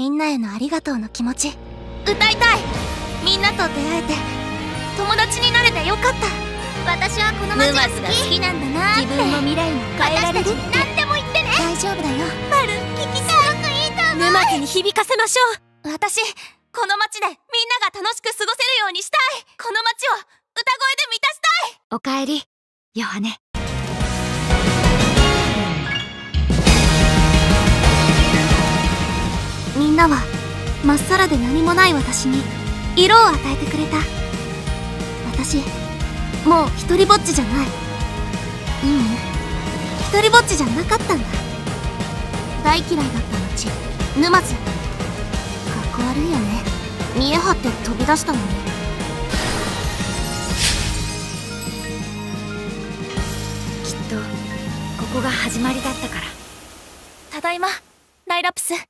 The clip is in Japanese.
みんなへのありがとうの気持ち。歌いたい。みんなと出会えて友達になれてよかった。私はこの街が好きなんだな自分も未来も変えられる何でも言ってね。大丈夫だよ。マル聞きたい。すごくいいと思う沼津に響かせましょう。私この街でみんなが楽しく過ごせるようにしたい。この街を歌声で満たしたい。おかえり。ヨハネなはまっさらで何もない私に色を与えてくれた。私もう一人ぼっちじゃない。ううん一人ぼっちじゃなかったんだ。大嫌いだった街。沼津。かっこ悪いよね。見え張って飛び出したのに。きっとここが始まりだったから。ただいまライラプス。